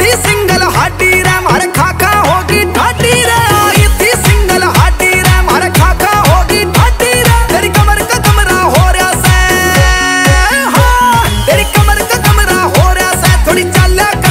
थी सिंगल हाडी